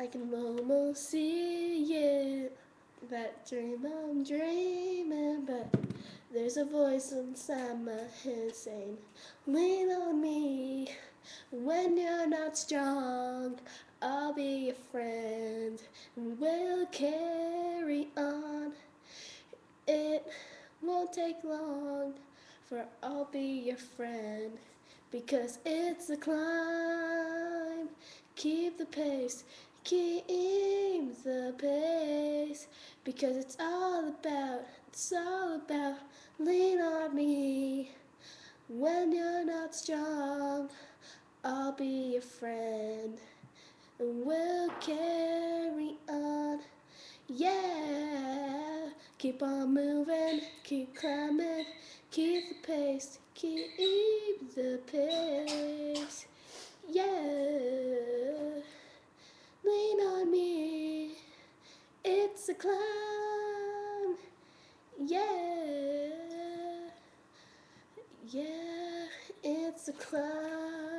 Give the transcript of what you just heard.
I can almost see it. That dream I'm dreaming, but there's a voice inside my head saying, Lean on me when you're not strong. I'll be your friend and we'll carry on. It won't take long, for I'll be your friend because it's a climb. Keep the pace, keep the pace because it's all about, it's all about lean on me when you're not strong. I'll be your friend and we'll carry on. Yeah, keep on moving, keep climbing, keep the pace, keep the pace. Yeah, lean on me, it's a climb. Yeah, yeah, it's a climb.